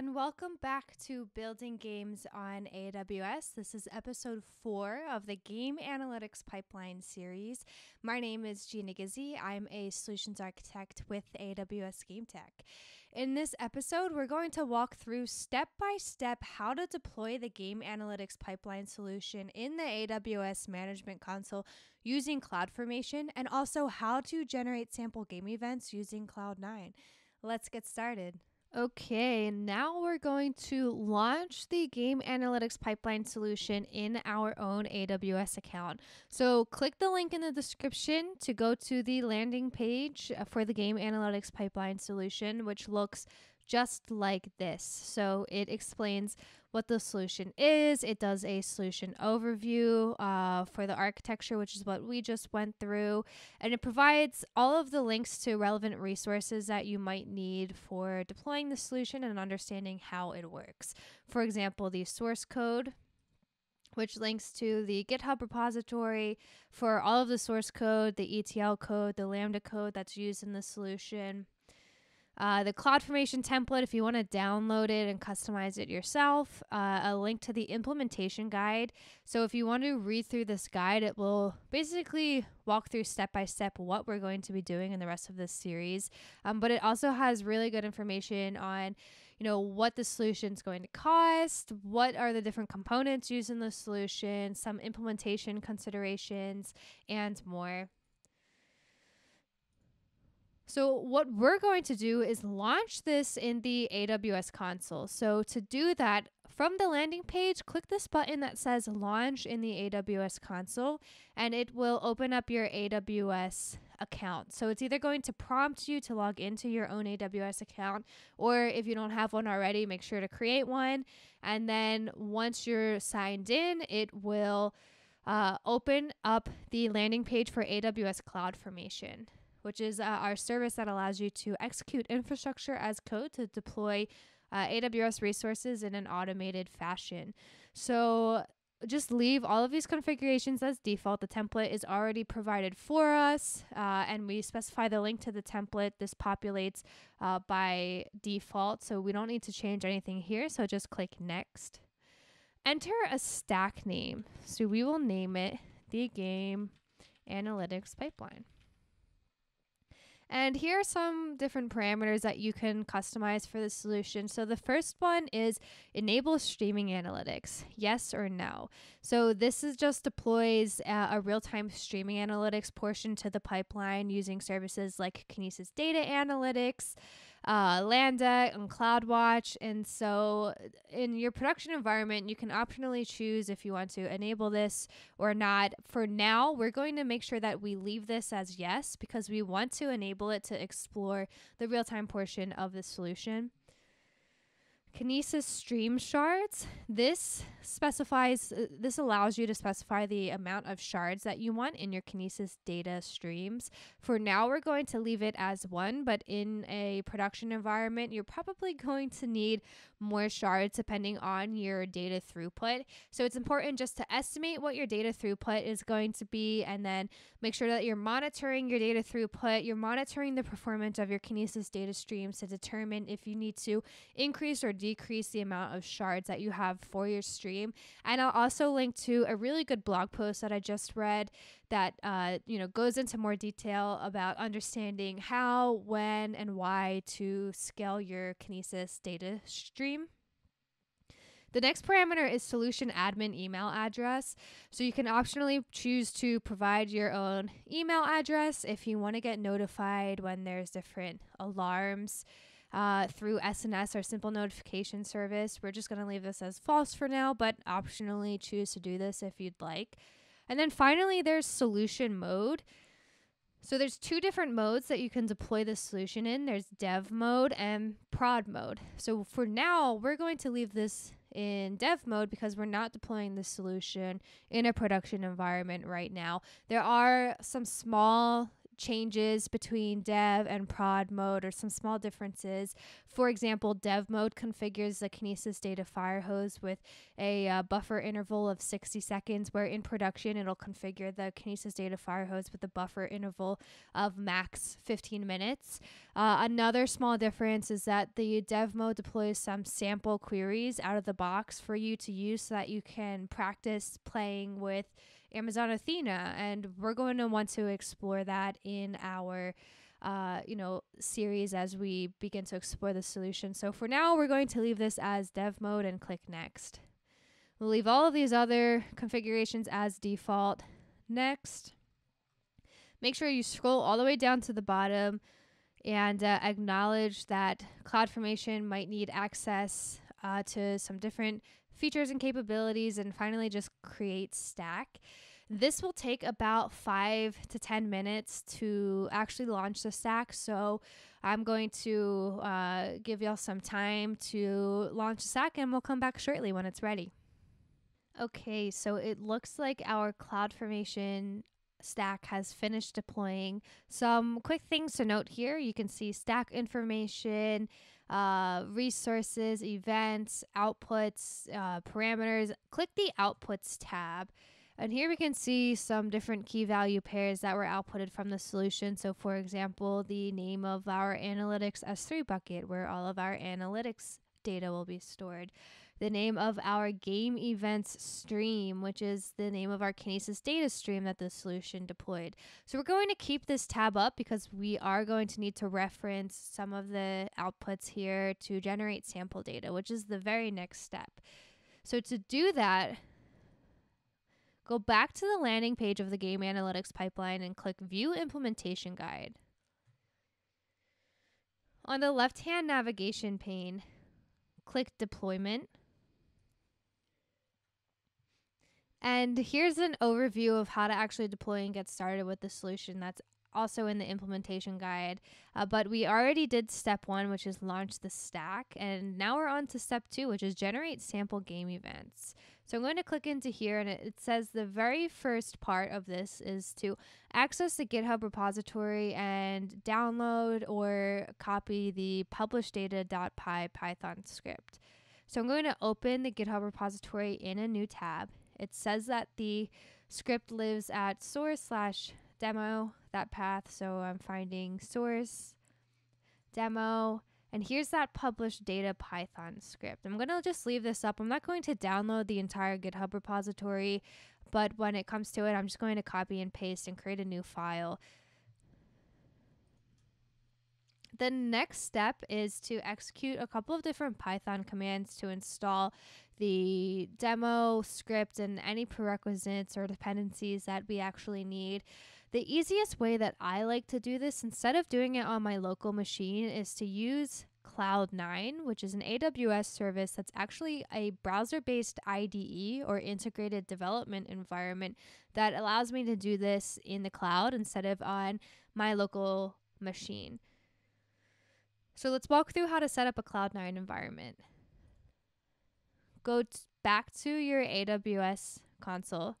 and welcome back to Building Games on AWS. This is episode four of the Game Analytics Pipeline series. My name is Gina Gizzi. I'm a solutions architect with AWS Game Tech. In this episode, we're going to walk through step by step how to deploy the Game Analytics Pipeline solution in the AWS Management Console using CloudFormation and also how to generate sample game events using Cloud9. Let's get started. Okay, now we're going to launch the Game Analytics Pipeline solution in our own AWS account. So click the link in the description to go to the landing page uh, for the Game Analytics Pipeline solution, which looks just like this. So it explains what the solution is. It does a solution overview uh, for the architecture, which is what we just went through. And it provides all of the links to relevant resources that you might need for deploying the solution and understanding how it works. For example, the source code which links to the GitHub repository for all of the source code, the ETL code, the Lambda code that's used in the solution. Uh, the CloudFormation template, if you want to download it and customize it yourself, uh, a link to the implementation guide. So, if you want to read through this guide, it will basically walk through step by step what we're going to be doing in the rest of this series. Um, but it also has really good information on, you know, what the solution is going to cost, what are the different components used in the solution, some implementation considerations, and more. So what we're going to do is launch this in the AWS console. So to do that, from the landing page, click this button that says launch in the AWS console and it will open up your AWS account. So it's either going to prompt you to log into your own AWS account or if you don't have one already, make sure to create one. And then once you're signed in, it will uh, open up the landing page for AWS CloudFormation which is uh, our service that allows you to execute infrastructure as code to deploy uh, AWS resources in an automated fashion. So just leave all of these configurations as default. The template is already provided for us, uh, and we specify the link to the template. This populates uh, by default, so we don't need to change anything here. So just click next. Enter a stack name. So we will name it the Game Analytics Pipeline. And here are some different parameters that you can customize for the solution. So the first one is enable streaming analytics, yes or no. So this is just deploys uh, a real-time streaming analytics portion to the pipeline using services like Kinesis Data Analytics, uh, Lambda and CloudWatch. And so in your production environment, you can optionally choose if you want to enable this or not. For now, we're going to make sure that we leave this as yes because we want to enable it to explore the real time portion of the solution. Kinesis stream shards. This specifies, uh, this allows you to specify the amount of shards that you want in your Kinesis data streams. For now, we're going to leave it as one, but in a production environment, you're probably going to need more shards depending on your data throughput. So it's important just to estimate what your data throughput is going to be and then make sure that you're monitoring your data throughput, you're monitoring the performance of your Kinesis data streams to determine if you need to increase or decrease the amount of shards that you have for your stream. And I'll also link to a really good blog post that I just read that uh, you know goes into more detail about understanding how, when, and why to scale your Kinesis data stream. The next parameter is solution admin email address. So you can optionally choose to provide your own email address if you want to get notified when there's different alarms uh, through SNS or simple notification service. We're just going to leave this as false for now, but optionally choose to do this if you'd like. And then finally, there's solution mode. So there's two different modes that you can deploy the solution in. There's dev mode and prod mode. So for now, we're going to leave this in dev mode because we're not deploying the solution in a production environment right now. There are some small changes between dev and prod mode or some small differences. For example, dev mode configures the Kinesis data fire hose with a uh, buffer interval of 60 seconds, where in production it'll configure the Kinesis data fire hose with a buffer interval of max 15 minutes. Uh, another small difference is that the dev mode deploys some sample queries out of the box for you to use so that you can practice playing with Amazon Athena. And we're going to want to explore that in our uh, you know, series as we begin to explore the solution. So for now, we're going to leave this as dev mode and click next. We'll leave all of these other configurations as default. Next. Make sure you scroll all the way down to the bottom and uh, acknowledge that CloudFormation might need access uh, to some different features and capabilities, and finally just create stack. This will take about five to 10 minutes to actually launch the stack. So I'm going to uh, give y'all some time to launch the stack and we'll come back shortly when it's ready. Okay, so it looks like our CloudFormation stack has finished deploying. Some quick things to note here. You can see stack information, uh, resources, events, outputs, uh, parameters. Click the outputs tab. And here we can see some different key value pairs that were outputted from the solution. So for example, the name of our analytics S3 bucket where all of our analytics data will be stored the name of our game events stream, which is the name of our Kinesis data stream that the solution deployed. So we're going to keep this tab up because we are going to need to reference some of the outputs here to generate sample data, which is the very next step. So to do that, go back to the landing page of the game analytics pipeline and click View Implementation Guide. On the left-hand navigation pane, click Deployment And here's an overview of how to actually deploy and get started with the solution that's also in the implementation guide. Uh, but we already did step one, which is launch the stack. And now we're on to step two, which is generate sample game events. So I'm going to click into here and it, it says the very first part of this is to access the GitHub repository and download or copy the publish data.py Python script. So I'm going to open the GitHub repository in a new tab it says that the script lives at source slash demo, that path. So I'm finding source, demo, and here's that published data Python script. I'm going to just leave this up. I'm not going to download the entire GitHub repository, but when it comes to it, I'm just going to copy and paste and create a new file. The next step is to execute a couple of different Python commands to install the demo script and any prerequisites or dependencies that we actually need. The easiest way that I like to do this, instead of doing it on my local machine, is to use Cloud9, which is an AWS service that's actually a browser based IDE or integrated development environment that allows me to do this in the cloud instead of on my local machine. So let's walk through how to set up a Cloud9 environment go t- back to your AWS console,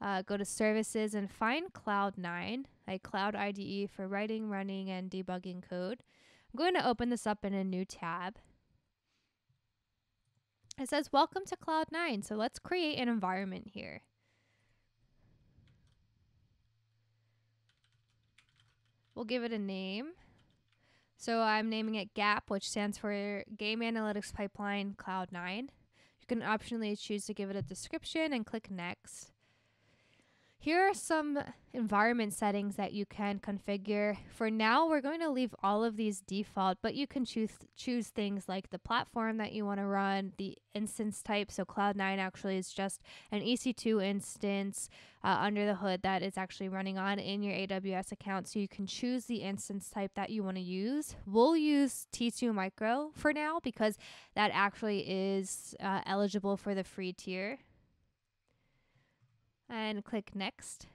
uh, go to services and find Cloud9, a cloud IDE for writing, running, and debugging code. I'm going to open this up in a new tab. It says, Welcome to Cloud9. So let's create an environment here. We'll give it a name. So I'm naming it GAP, which stands for Game Analytics Pipeline Cloud9 can optionally choose to give it a description and click next. Here are some environment settings that you can configure. For now, we're going to leave all of these default, but you can choose choose things like the platform that you want to run, the instance type. So Cloud9 actually is just an EC2 instance uh, under the hood that is actually running on in your AWS account. So you can choose the instance type that you want to use. We'll use T2 Micro for now because that actually is uh, eligible for the free tier and click next.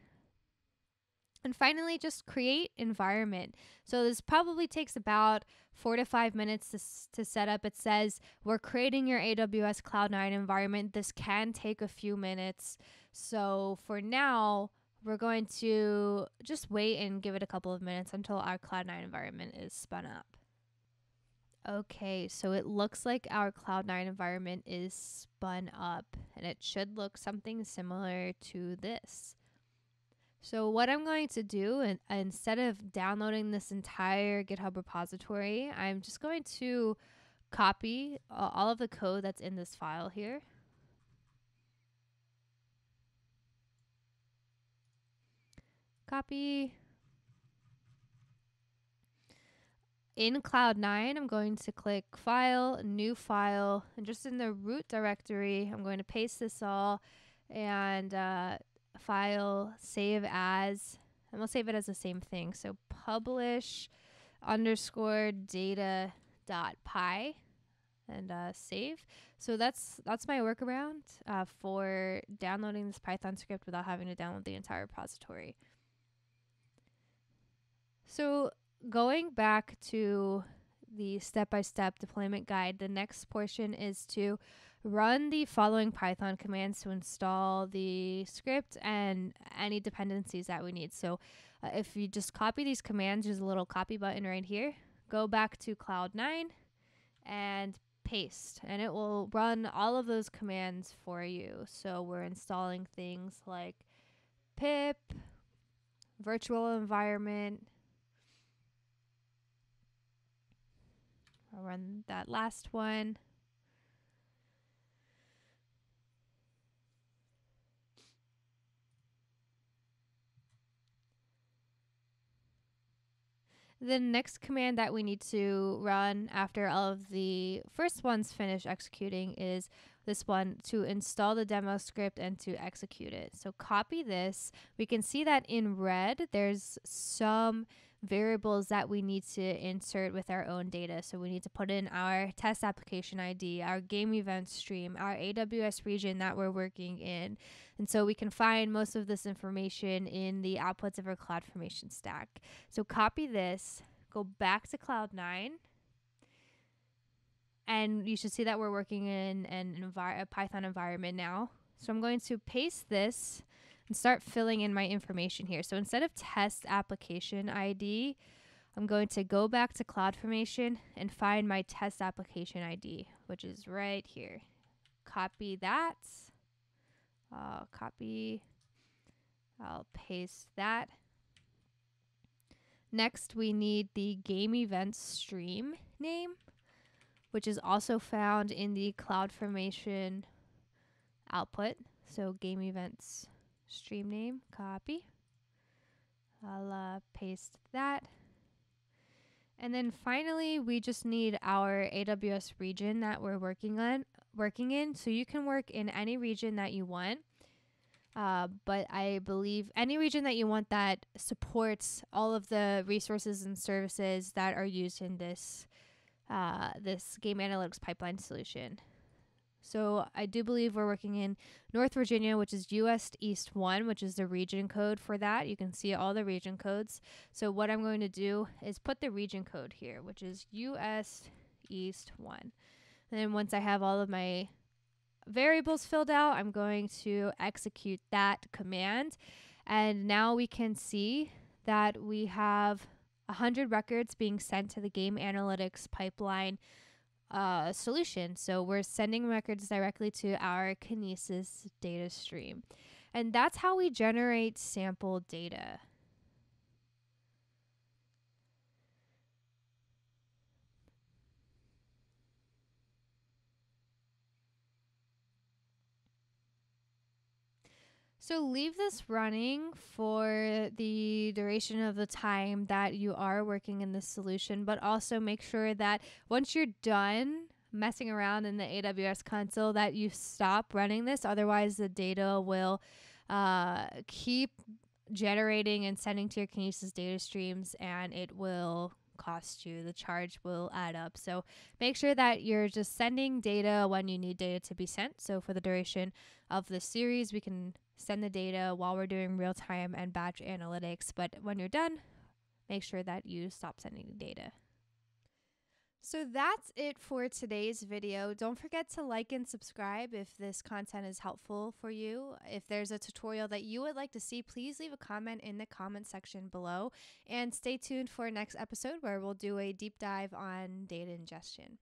And finally, just create environment. So this probably takes about four to five minutes to, to set up. It says we're creating your AWS Cloud9 environment. This can take a few minutes. So for now, we're going to just wait and give it a couple of minutes until our Cloud9 environment is spun up. Okay, so it looks like our Cloud9 environment is spun up and it should look something similar to this. So what I'm going to do, and instead of downloading this entire GitHub repository, I'm just going to copy uh, all of the code that's in this file here. Copy. In Cloud9, I'm going to click File, New File, and just in the root directory, I'm going to paste this all and uh, File, Save As, and we'll save it as the same thing. So publish underscore data dot py and uh, save. So that's that's my workaround uh, for downloading this Python script without having to download the entire repository. So going back to the step-by-step deployment guide, the next portion is to run the following Python commands to install the script and any dependencies that we need. So uh, if you just copy these commands, there's a little copy button right here. Go back to Cloud9 and paste and it will run all of those commands for you. So we're installing things like pip, virtual environment, I'll run that last one. The next command that we need to run after all of the first ones finish executing is this one to install the demo script and to execute it. So copy this. We can see that in red, there's some variables that we need to insert with our own data. So we need to put in our test application ID, our game event stream, our AWS region that we're working in. And so we can find most of this information in the outputs of our CloudFormation stack. So copy this, go back to Cloud9, and you should see that we're working in an envi- a Python environment now. So I'm going to paste this and start filling in my information here. So instead of test application ID, I'm going to go back to CloudFormation and find my test application ID, which is right here. Copy that. I'll copy. I'll paste that. Next, we need the game events stream name, which is also found in the CloudFormation output. So game events stream name, copy. I'll uh, paste that. And then finally, we just need our AWS region that we're working on, working in. So you can work in any region that you want. Uh, but I believe any region that you want that supports all of the resources and services that are used in this uh, this game analytics pipeline solution. So I do believe we're working in North Virginia, which is US East 1, which is the region code for that. You can see all the region codes. So what I'm going to do is put the region code here, which is US East 1. And then once I have all of my variables filled out, I'm going to execute that command. And now we can see that we have 100 records being sent to the game analytics pipeline uh, solution. So we're sending records directly to our Kinesis data stream. And that's how we generate sample data. So leave this running for the duration of the time that you are working in this solution, but also make sure that once you're done messing around in the AWS console that you stop running this. Otherwise, the data will uh, keep generating and sending to your Kinesis data streams and it will cost you. The charge will add up. So make sure that you're just sending data when you need data to be sent. So for the duration of the series, we can send the data while we're doing real time and batch analytics. But when you're done, make sure that you stop sending data. So that's it for today's video. Don't forget to like and subscribe if this content is helpful for you. If there's a tutorial that you would like to see, please leave a comment in the comment section below. And stay tuned for next episode where we'll do a deep dive on data ingestion.